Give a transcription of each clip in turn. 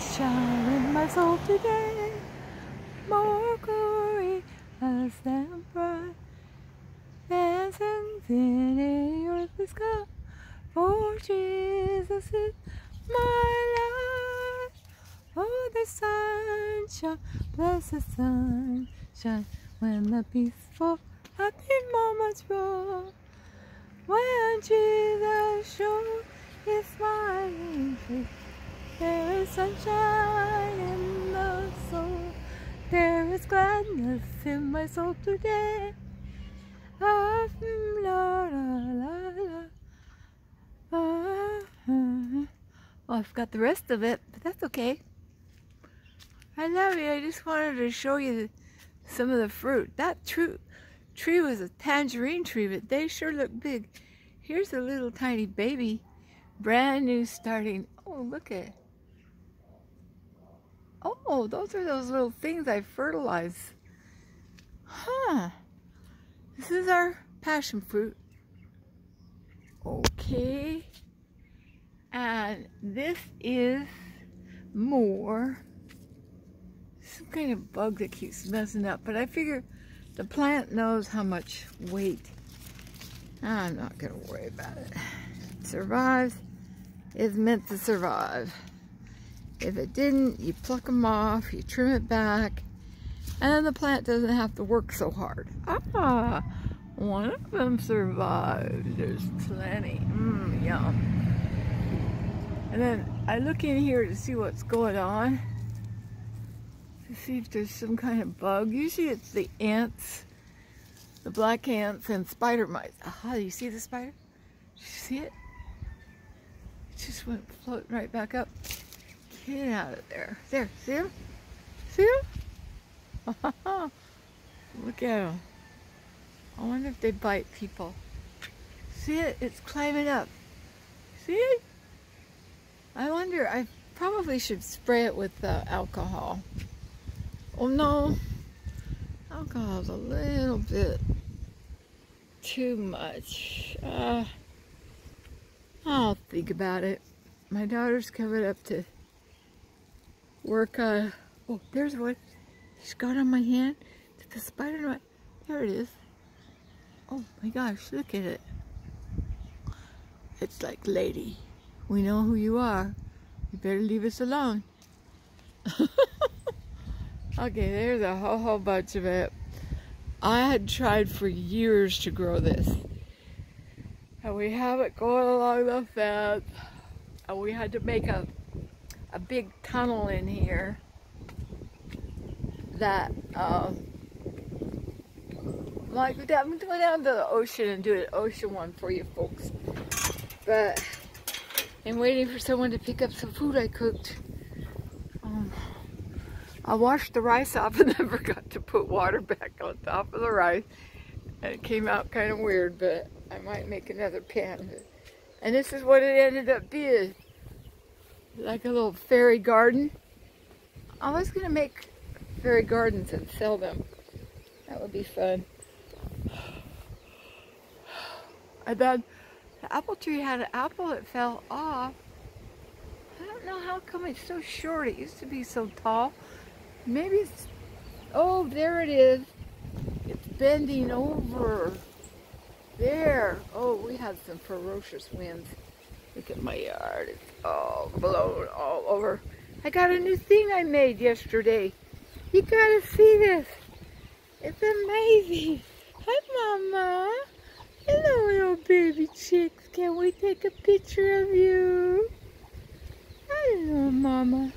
sunshine in my soul today. More glory as than bright. Dancing in the earthly sky. For Jesus is my life. Oh, the sunshine, blessed sunshine. When the peaceful, happy moments roll. When Jesus shows sunshine in the soul. There is gladness in my soul today. Ah, la, la. Ah, ah. Well, I forgot the rest of it, but that's okay. I love you. I just wanted to show you some of the fruit. That true tree was a tangerine tree, but they sure look big. Here's a little tiny baby, brand new starting. Oh, look at Oh, those are those little things I fertilize. Huh. This is our passion fruit. Okay. And this is more some kind of bug that keeps messing up. But I figure the plant knows how much weight. I'm not going to worry about it. it survives. It's meant to survive. If it didn't, you pluck them off, you trim it back, and then the plant doesn't have to work so hard. Ah, one of them survived. There's plenty. Mmm, yum. And then I look in here to see what's going on. To see if there's some kind of bug. Usually it's the ants, the black ants and spider mites. Aha, do you see the spider? Did you see it? It just went floating right back up. Get out of there. There, see him? See him? Look at him. I wonder if they bite people. See it? It's climbing up. See it? I wonder, I probably should spray it with uh, alcohol. Oh no, alcohol's a little bit too much. Uh, I'll think about it. My daughter's coming up to work, uh, oh, there's one. She's got on my hand. The spider not? There it is. Oh my gosh, look at it. It's like, lady, we know who you are. You better leave us alone. okay, there's a whole, whole bunch of it. I had tried for years to grow this. And we have it going along the fence. And we had to make a a big tunnel in here that uh, like I'm going down to the ocean and do an ocean one for you folks. But I'm waiting for someone to pick up some food I cooked um, I washed the rice off and then forgot to put water back on top of the rice. And it came out kind of weird but I might make another pan and this is what it ended up being like a little fairy garden. I was going to make fairy gardens and sell them. That would be fun. And then the apple tree had an apple that fell off. I don't know how come it's so short. It used to be so tall. Maybe it's, oh, there it is. It's bending over. There. Oh, we had some ferocious winds. Look at my yard. It's all blown all over. I got a new thing I made yesterday. You gotta see this. It's amazing. Hi, Mama. Hello, little baby chicks. Can we take a picture of you? Hello, Mama.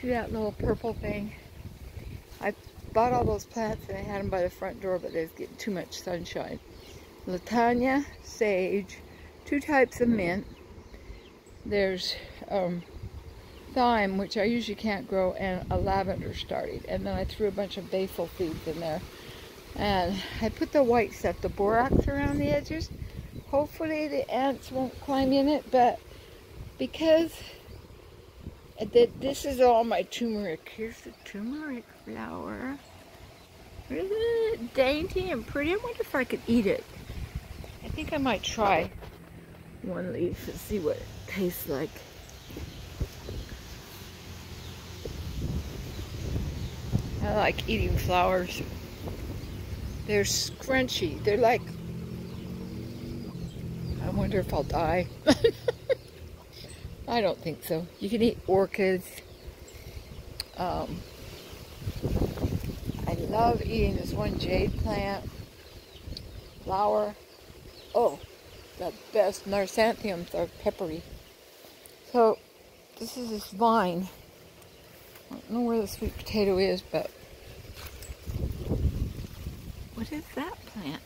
See that little purple thing? I bought all those plants and I had them by the front door, but they was getting too much sunshine. Latanya, sage, two types of mint, there's um, thyme, which I usually can't grow, and a lavender starting. And then I threw a bunch of basil seeds in there. And I put the white stuff, the borax around the edges. Hopefully the ants won't climb in it, but because this is all my turmeric. Here's the turmeric flower. Isn't it dainty and pretty? I wonder if I could eat it. I think I might try one leaf and see what it tastes like. I like eating flowers. They're scrunchy. They're like, I wonder if I'll die. I don't think so. You can eat orchids. Um, I love eating this one jade plant. Flower. Oh, the best Chrysanthemums are peppery. So, this is this vine. I don't know where the sweet potato is, but what is that plant?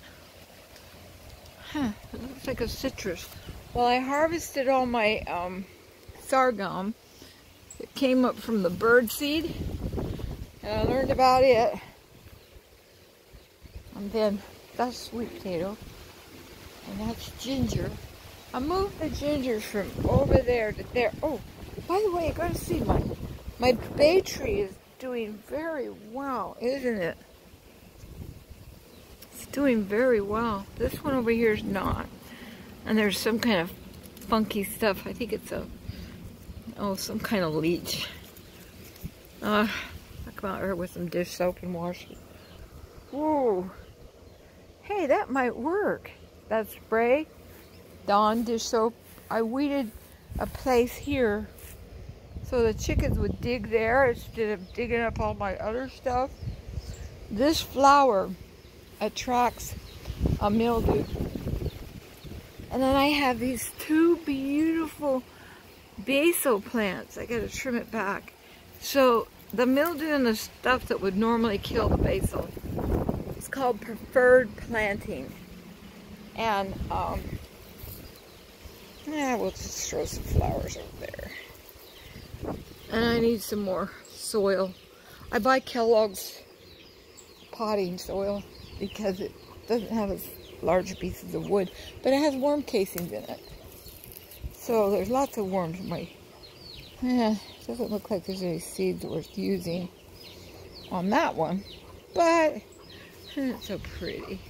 Huh, it looks like a citrus. Well, I harvested all my um, sorghum. It came up from the bird seed, and I learned about it. And then that's sweet potato, and that's ginger. I moved the ginger from over there to there. Oh, by the way, I gotta see my my bay tree is doing very well, isn't it? It's doing very well. This one over here is not. And there's some kind of funky stuff. I think it's a, oh, some kind of leech. Uh, I'll come out here with some dish soap and wash it. Whoa. Hey, that might work. That spray, Dawn dish soap. I weeded a place here so the chickens would dig there instead of digging up all my other stuff. This flower attracts a mildew. And then I have these two beautiful basil plants. I gotta trim it back. So the mildew and the stuff that would normally kill the basil, it's called preferred planting. And um, yeah, we'll just throw some flowers over there. And I need some more soil. I buy Kellogg's potting soil because it doesn't have as large pieces of wood, but it has worm casings in it. So there's lots of worms in my, yeah, doesn't look like there's any seeds worth using on that one, but it's so pretty.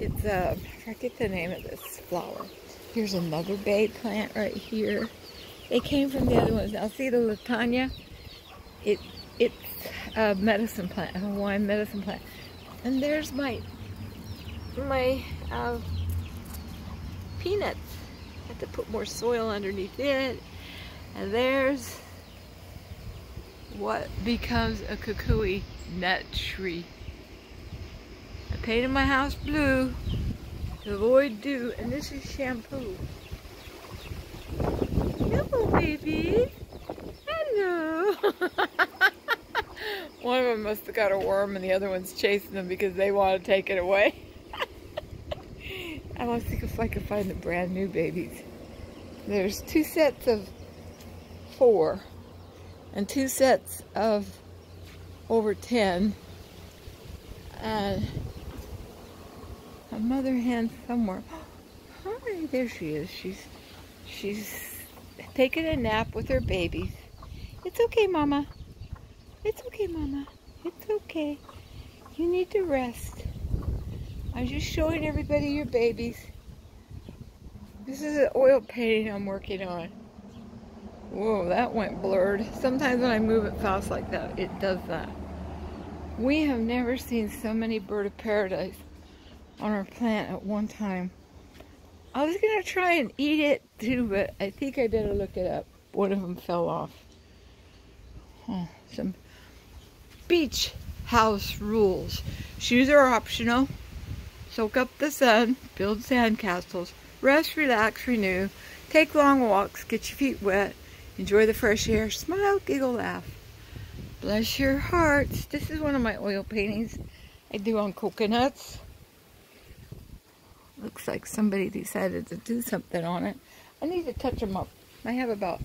It's, uh, I forget the name of this flower. Here's another bay plant right here. It came from the other ones. Now see the Latania? It it's a medicine plant, a Hawaiian medicine plant. And there's my my uh, peanuts. I have to put more soil underneath it. And there's what becomes a kukui nut tree. Painted my house blue to avoid dew, and this is shampoo. Hello, baby. Hello. One of them must have got a worm and the other one's chasing them because they want to take it away. I want to see if I can find the brand new babies. There's two sets of four and two sets of over 10 and mother hen somewhere. Hi, there she is. She's she's taking a nap with her babies. It's okay, Mama. It's okay, Mama. It's okay. You need to rest. I'm just showing everybody your babies. This is an oil painting I'm working on. Whoa, that went blurred. Sometimes when I move it fast like that, it does that. We have never seen so many bird of paradise on our plant at one time. I was going to try and eat it too, but I think I better look it up. One of them fell off. Oh, some beach house rules. Shoes are optional. Soak up the sun, build sandcastles, rest, relax, renew, take long walks, get your feet wet, enjoy the fresh air, smile, giggle, laugh. Bless your hearts. This is one of my oil paintings I do on coconuts. Looks like somebody decided to do something on it. I need to touch them up. I have about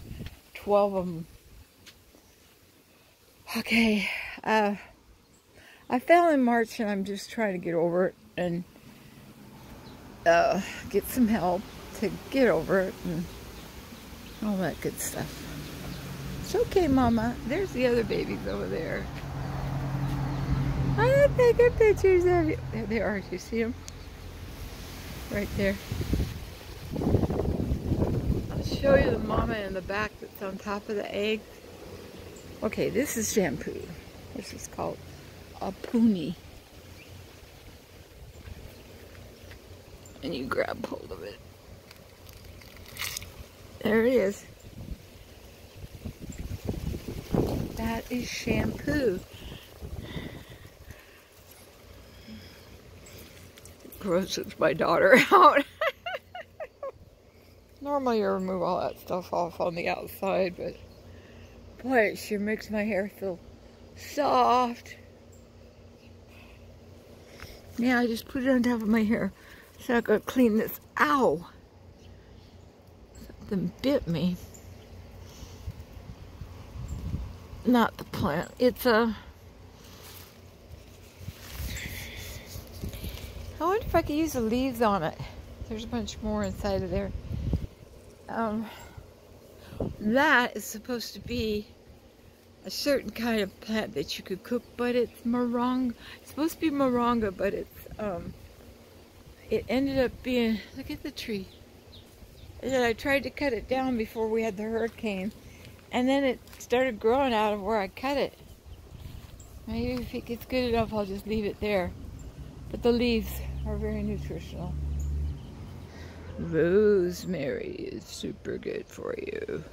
12 of them. Okay, uh, I fell in March and I'm just trying to get over it and uh, get some help to get over it and all that good stuff. It's okay, Mama. There's the other babies over there. I didn't take pictures of you. There they are. Do you see them? Right there. I'll show you the mama in the back that's on top of the egg. Okay, this is shampoo. This is called a puni. And you grab hold of it. There it is. That is shampoo. Grosses my daughter out. Normally I remove all that stuff off on the outside, but boy, it sure makes my hair feel soft. Yeah, I just put it on top of my hair. So I gotta clean this. Ow! Something bit me. Not the plant. It's a I wonder if I could use the leaves on it. There's a bunch more inside of there. Um, that is supposed to be a certain kind of plant that you could cook, but it's moringa. It's supposed to be moringa, but it's, um, it ended up being, look at the tree. And I tried to cut it down before we had the hurricane, and then it started growing out of where I cut it. Maybe if it gets good enough, I'll just leave it there. But the leaves are very nutritional. Rosemary is super good for you.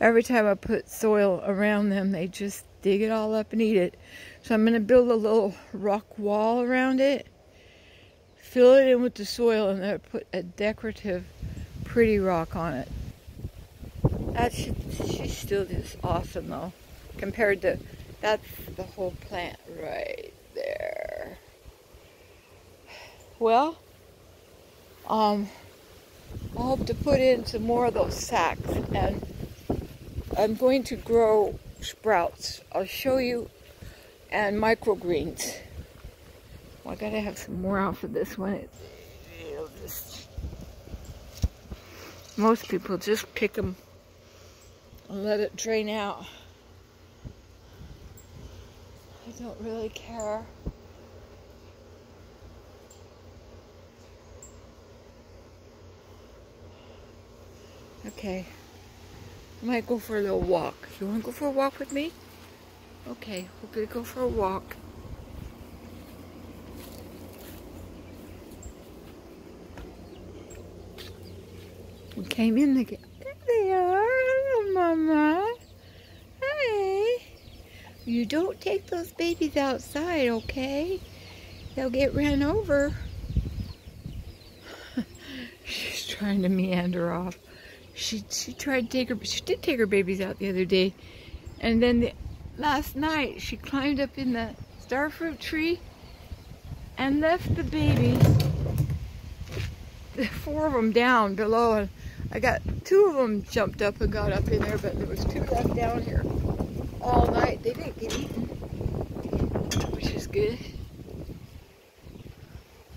Every time I put soil around them, they just dig it all up and eat it. So I'm going to build a little rock wall around it, fill it in with the soil, and then put a decorative pretty rock on it. That should, she's still just awesome though, compared to, that's the whole plant right there. Well, um, I hope to put in some more of those sacks and I'm going to grow sprouts. I'll show you and microgreens. Well, I gotta have some more out for this one. Most people just pick them and let it drain out. I don't really care. Okay. I might go for a little walk. You want to go for a walk with me? Okay, we're going to go for a walk. We came in the... There they are. Hello, Mama. Hi. You don't take those babies outside, okay? They'll get ran over. She's trying to meander off she she tried to take her she did take her babies out the other day. And then the, last night she climbed up in the starfruit tree and left the babies the four of them down below. And I got two of them jumped up and got up in there but there was two left down here all night. They didn't get eaten which is good.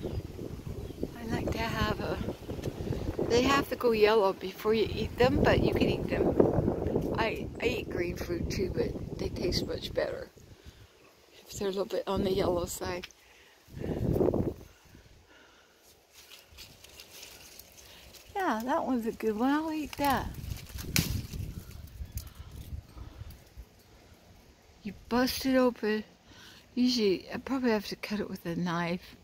I like to have a they have to go yellow before you eat them, but you can eat them. I, I eat green fruit too, but they taste much better if they're a little bit on the yellow side. Yeah, that one's a good one. I'll eat that. You bust it open. Usually, I probably have to cut it with a knife.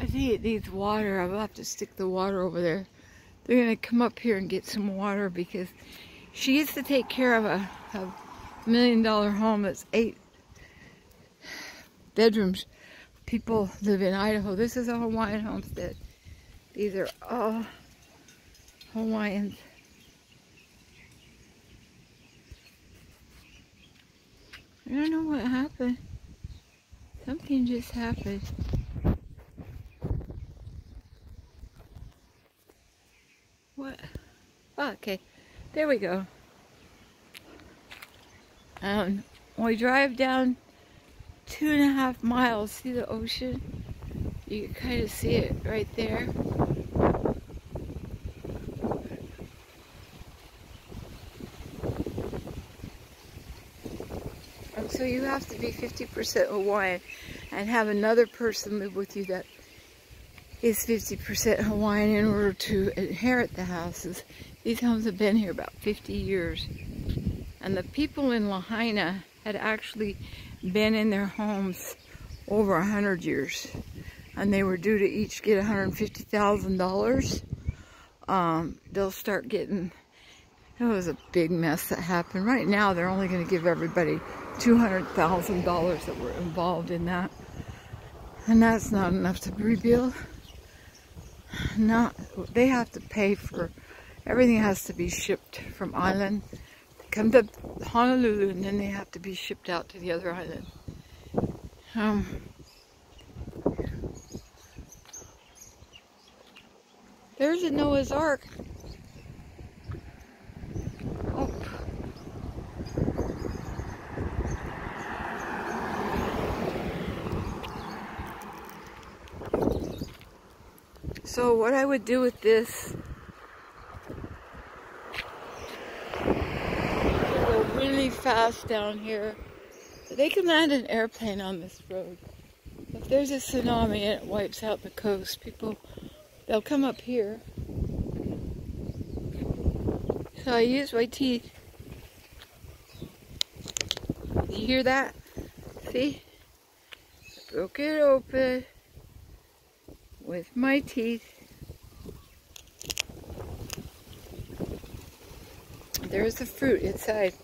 I think it needs water. I'll have to stick the water over there. They're going to come up here and get some water because she used to take care of a, a million dollar home that's eight bedrooms. People live in Idaho. This is a Hawaiian homestead. These are all Hawaiians. I don't know what happened. Something just happened. What? Oh, okay. There we go. Um, we drive down two and a half miles, see the ocean? You can kind of see it right there. So you have to be 50% Hawaiian and have another person live with you that is 50% Hawaiian in order to inherit the houses. These homes have been here about 50 years. And the people in Lahaina had actually been in their homes over hundred years. And they were due to each get $150,000. Um, they'll start getting, it was a big mess that happened. Right now, they're only going to give everybody $200,000 that were involved in that. And that's not enough to rebuild. Not, they have to pay for, everything has to be shipped from island. Come to Honolulu and then they have to be shipped out to the other island. Um, there's a Noah's Ark. Oh. So what I would do with this go really fast down here. They can land an airplane on this road. If there's a tsunami and it wipes out the coast, people, they'll come up here. So I use my teeth. You hear that? See? I broke it open with my teeth. There's the fruit inside.